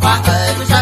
花儿